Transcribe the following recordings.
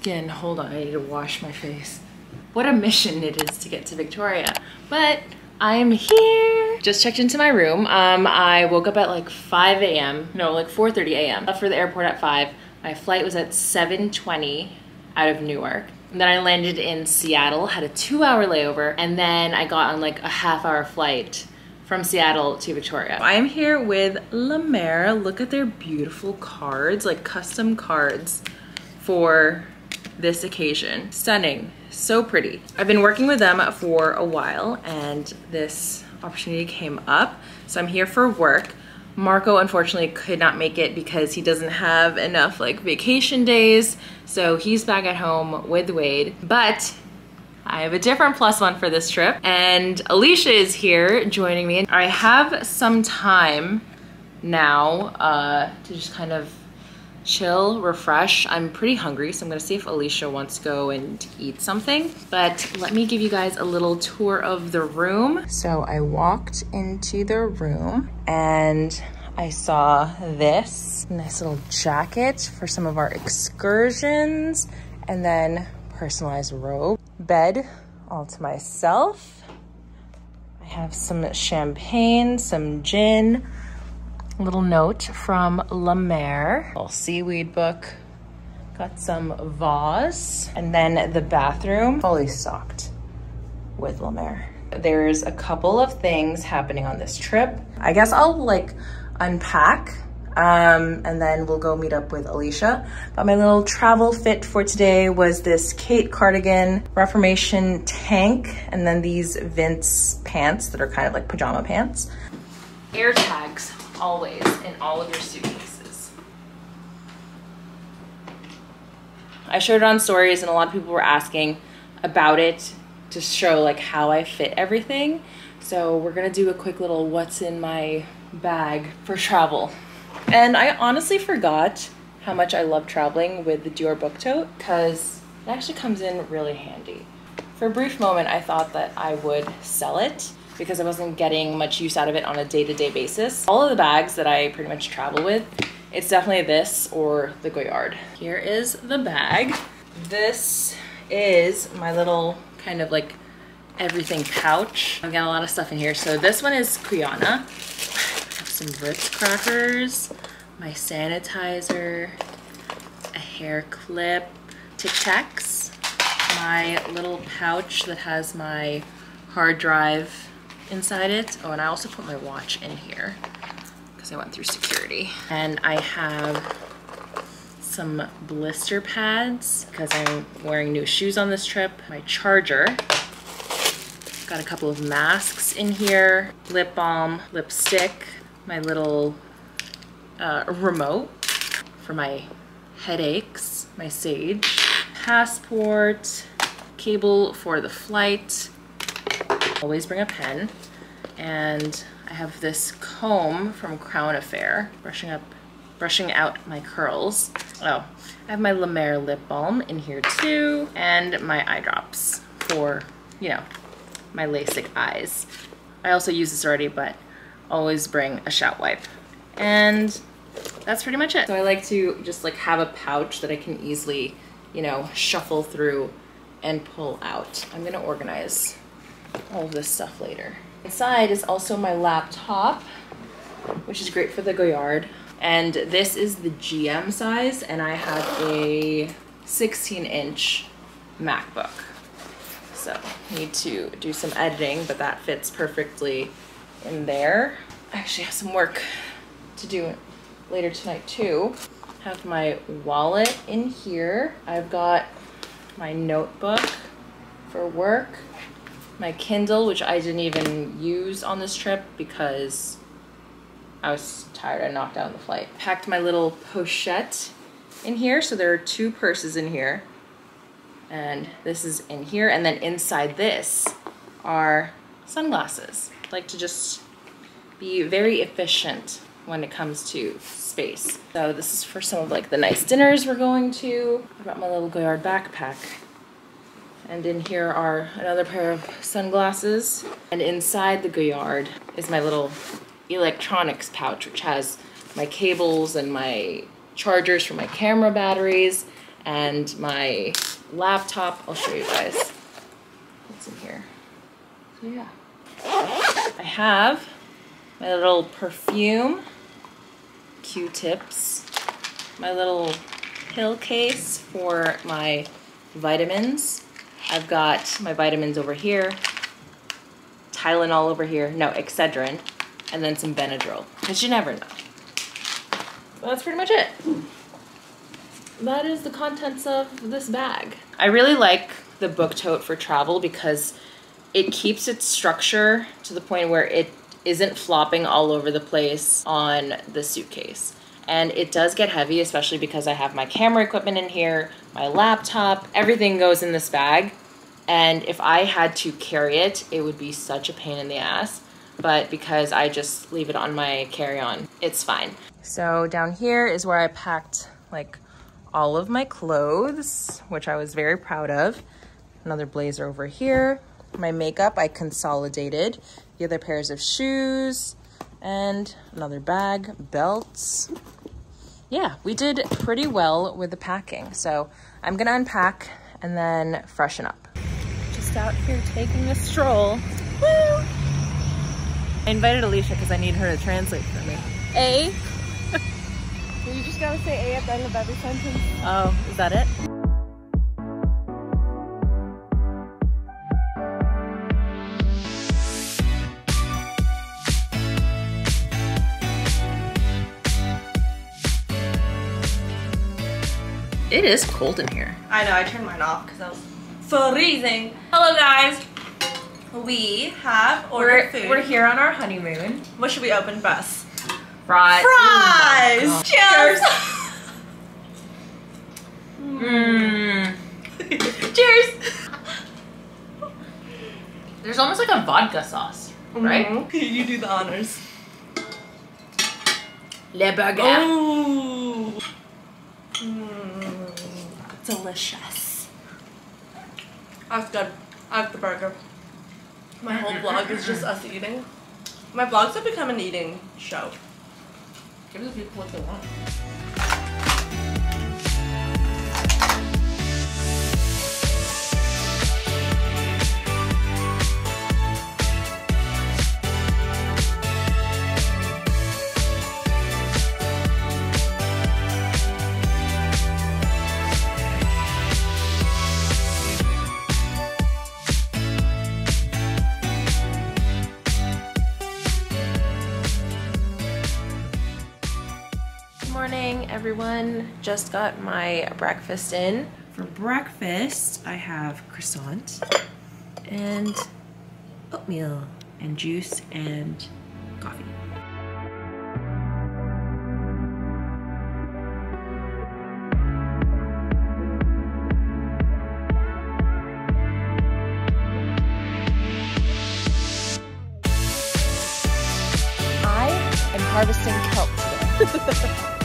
skin. Hold on, I need to wash my face. What a mission it is to get to Victoria. But I'm here. Just checked into my room. Um, I woke up at like 5 a.m. No, like 4.30 a.m. Left for the airport at 5. My flight was at 7.20 out of Newark. And then I landed in Seattle, had a two hour layover, and then I got on like a half hour flight from Seattle to Victoria. I am here with La Mer. Look at their beautiful cards, like custom cards for this occasion. Stunning, so pretty. I've been working with them for a while and this opportunity came up. So I'm here for work. Marco unfortunately could not make it because he doesn't have enough like vacation days. So he's back at home with Wade, but I have a different plus one for this trip and Alicia is here joining me. I have some time now uh, to just kind of chill, refresh. I'm pretty hungry, so I'm gonna see if Alicia wants to go and eat something. But let me give you guys a little tour of the room. So I walked into the room and I saw this nice little jacket for some of our excursions and then personalized robe. Bed all to myself. I have some champagne, some gin, little note from La Mer. Little seaweed book. Got some vase. And then the bathroom, fully stocked with La Mer. There's a couple of things happening on this trip. I guess I'll like unpack um, and then we'll go meet up with Alicia. But my little travel fit for today was this Khaite cardigan, Reformation tank, and then these Vince pants that are kind of like pajama pants. Air tags always in all of your suitcases. I showed it on stories and a lot of people were asking about it to show like how I fit everything. So we're gonna do a quick little what's in my bag for travel. And I honestly forgot how much I love traveling with the Dior book tote because it actually comes in really handy. For a brief moment, I thought that I would sell it because I wasn't getting much use out of it on a day-to-day -day basis. All of the bags that I pretty much travel with, it's definitely this or the Goyard. Here is the bag. This is my little kind of like everything pouch. I've got a lot of stuff in here. So this one is Cuyana. I have some Ritz crackers, my sanitizer, a hair clip, Tic Tacs, my little pouch that has my hard drive inside it. Oh, and I also put my watch in here because I went through security. And I have some blister pads because I'm wearing new shoes on this trip. My charger. Got a couple of masks in here. Lip balm, lipstick, my little uh, remote for my headaches, my Sage, passport, cable for the flight, Always bring a pen. And I have this comb from Crown Affair, brushing up, brushing out my curls. Oh, I have my La Mer lip balm in here too, and my eye drops for, you know, my LASIK eyes. I also use this already, but always bring a shout wipe. And that's pretty much it. So I like to just like have a pouch that I can easily, you know, shuffle through and pull out. I'm gonna organize all of this stuff later. Inside is also my laptop, which is great for the Goyard. And this is the GM size, and I have a 16 inch MacBook. So need to do some editing, but that fits perfectly in there. I actually have some work to do later tonight too. Have my wallet in here. I've got my notebook for work my Kindle, which I didn't even use on this trip because I was tired. I knocked out the flight. Packed my little pochette in here. So there are two purses in here. And this is in here. And then inside this are sunglasses. I like to just be very efficient when it comes to space. So this is for some of like the nice dinners we're going to. I brought my little Goyard backpack. And in here are another pair of sunglasses. And inside the Goyard is my little electronics pouch, which has my cables and my chargers for my camera batteries, and my laptop. I'll show you guys what's in here. So yeah. I have my little perfume, Q-tips, my little pill case for my vitamins. I've got my vitamins over here, Tylenol over here, no, Excedrin, and then some Benadryl, because you never know. That's pretty much it. That is the contents of this bag. I really like the book tote for travel because it keeps its structure to the point where it isn't flopping all over the place on the suitcase. And it does get heavy, especially because I have my camera equipment in here, my laptop, everything goes in this bag. And if I had to carry it, it would be such a pain in the ass. But because I just leave it on my carry-on, it's fine. So down here is where I packed like all of my clothes, which I was very proud of. Another blazer over here. My makeup, I consolidated. The other pairs of shoes and another bag, belts. Yeah, we did pretty well with the packing. So I'm gonna unpack and then freshen up. Just out here taking a stroll. Woo! I invited Alicia because I need her to translate for me. A. you just gotta say A at the end of every sentence. Oh, is that it? It is cold in here. I know, I turned mine off because I was freezing. Hello guys. We have ordered We're, food. we're here on our honeymoon. What should we open best? Fries. Fries! Cheers! Mmm. Cheers! There's almost like a vodka sauce, right? Mhm. You do the honors. Le burger. Ooh. Mm, delicious. That's good. I like the burger. My whole vlog is just us eating. My vlogs have become an eating show. Give the people what they want. Everyone. Just got my breakfast in. For breakfast, I have croissant and oatmeal and juice and coffee. I am harvesting kelp today.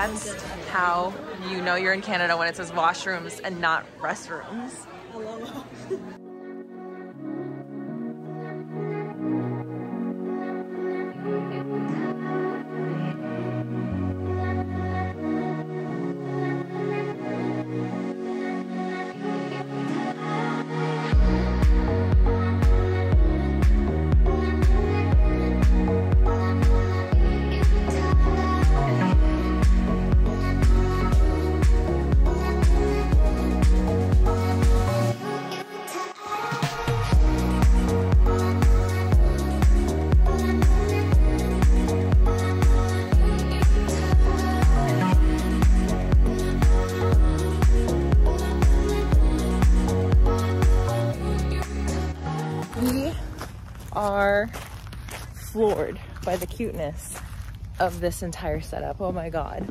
That's how you know you're in Canada when it says washrooms and not restrooms. by the cuteness of this entire setup. Oh my god.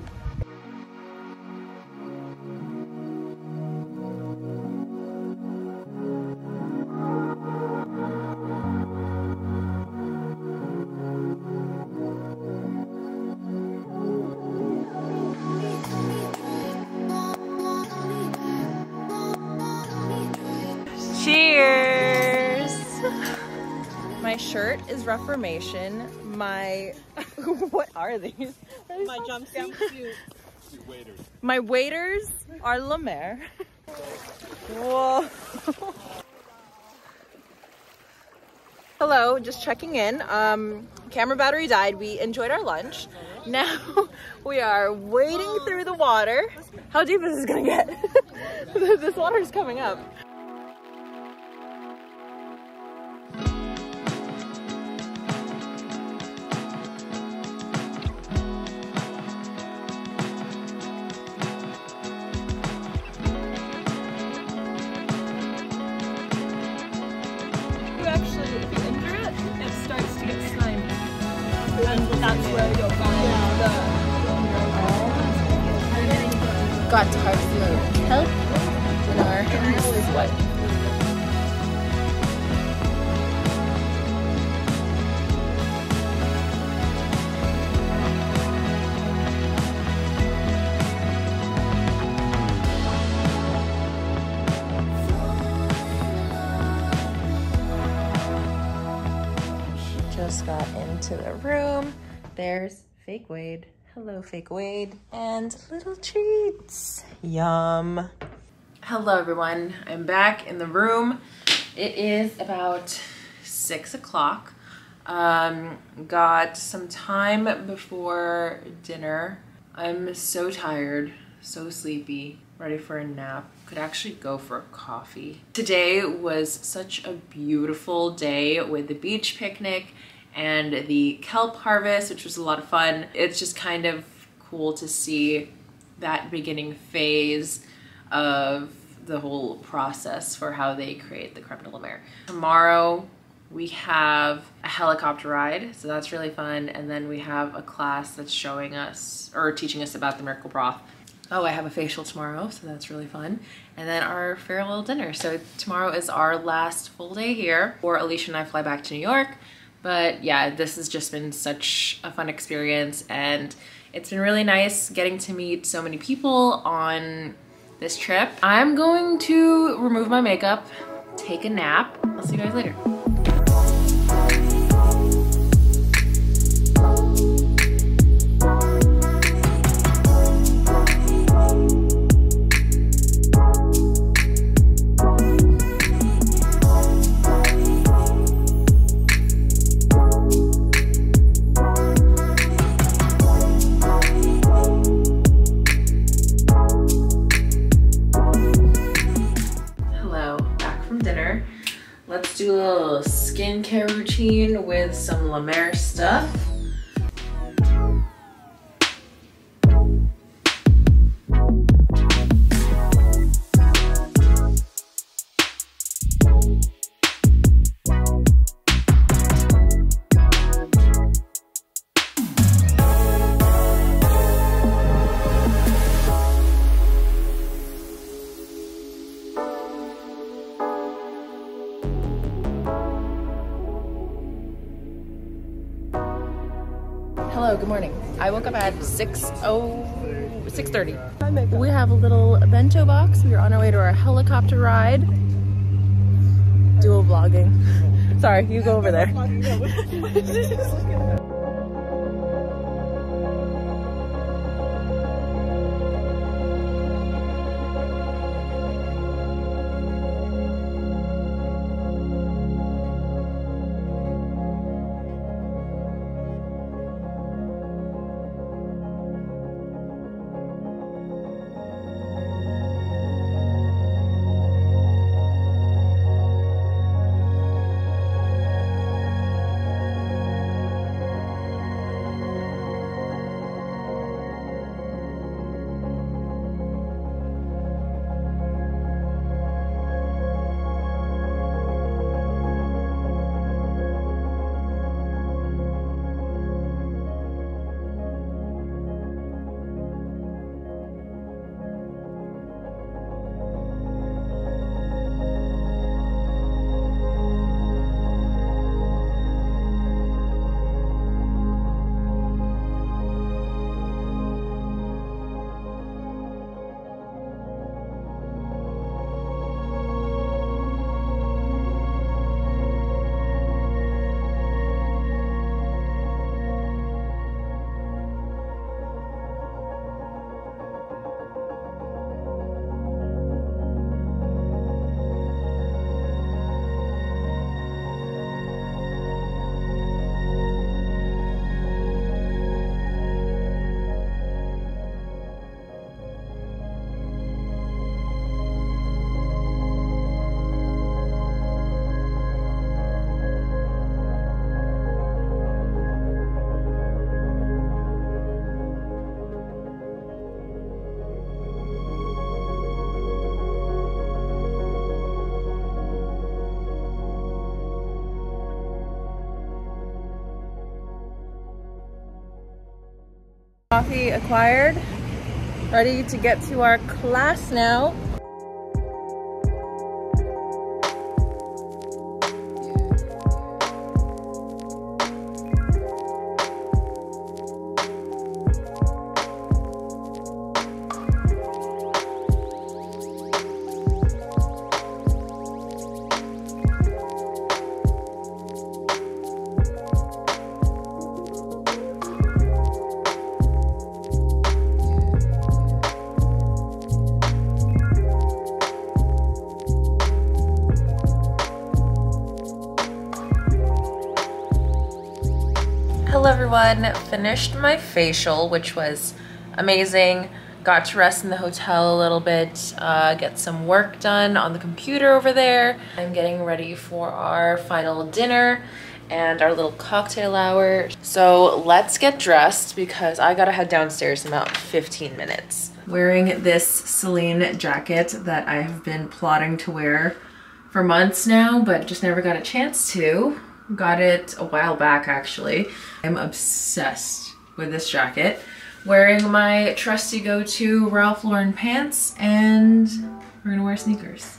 Cheers! My shirt is Reformation. My what are these? My jumpsuit. My waiters are La Mer. Whoa. Hello, just checking in. Um, camera battery died. We enjoyed our lunch. Now we are wading through the water. How deep is this gonna get? this water is coming up. Into the room. There's Fake Wade. Hello, Fake Wade. And little treats. Yum. Hello, everyone. I'm back in the room. It is about six o'clock. Um, got some time before dinner. I'm so tired, so sleepy, ready for a nap. Could actually go for a coffee. Today was such a beautiful day with the beach picnic and the kelp harvest, which was a lot of fun. It's just kind of cool to see that beginning phase of the whole process for how they create the creme de la mer. Tomorrow we have a helicopter ride, so that's really fun. And then we have a class that's showing us or teaching us about the miracle broth. Oh, I have a facial tomorrow, so that's really fun. And then our farewell dinner. So tomorrow is our last full day here, or Alicia and I fly back to New York. But yeah, this has just been such a fun experience and it's been really nice getting to meet so many people on this trip. I'm going to remove my makeup, take a nap. I'll see you guys later. Routine with some La Mer stuff. 6 oh 6.30. We have a little bento box. We are on our way to our helicopter ride. Dual vlogging. Sorry, you go over there. coffee acquired. Ready to get to our class now. Everyone, finished my facial, which was amazing. Got to rest in the hotel a little bit, uh, get some work done on the computer over there. I'm getting ready for our final dinner and our little cocktail hour. So let's get dressed because I gotta head downstairs in about 15 minutes. Wearing this Celine jacket that I have been plotting to wear for months now, but just never got a chance to. Got it a while back actually. I'm obsessed with this jacket. Wearing my trusty go-to Ralph Lauren pants and we're gonna wear sneakers.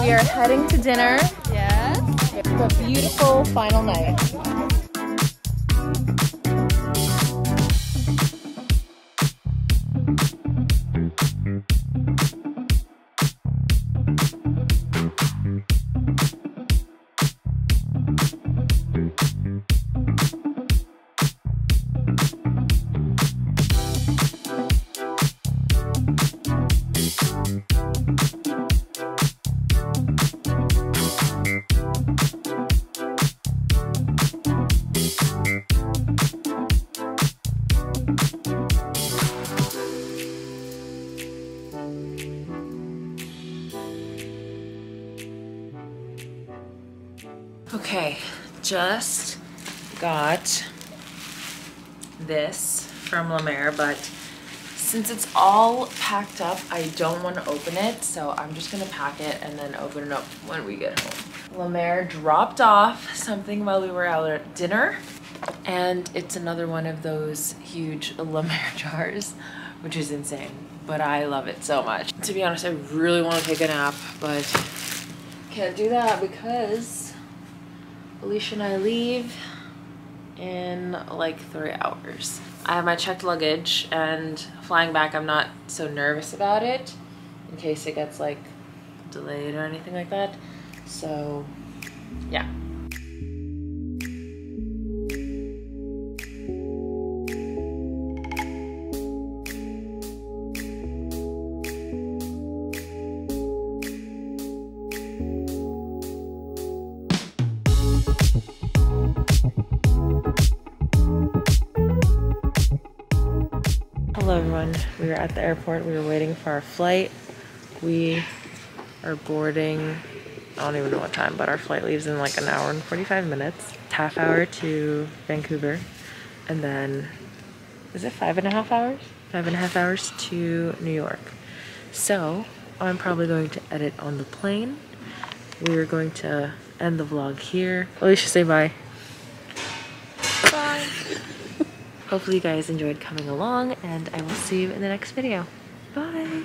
We are heading to dinner. Yes. It's a beautiful final night. Just got this from La Mer, but since it's all packed up, I don't want to open it, so I'm just gonna pack it and then open it up when we get home. La Mer dropped off something while we were out at dinner, and it's another one of those huge La Mer jars, which is insane, but I love it so much. To be honest, I really want to take a nap, but can't do that because Alicia and I leave in like three hours. I have my checked luggage and flying back I'm not so nervous about it in case it gets like delayed or anything like that. So yeah. The airport. We were waiting for our flight. We are boarding. I don't even know what time, but our flight leaves in like an hour and 45 minutes. Half hour to Vancouver. And then, is it five and a half hours? Five and a half hours to New York. So, I'm probably going to edit on the plane. We are going to end the vlog here. Alicia, say bye. Bye. Hopefully you guys enjoyed coming along and I will see you in the next video. Bye!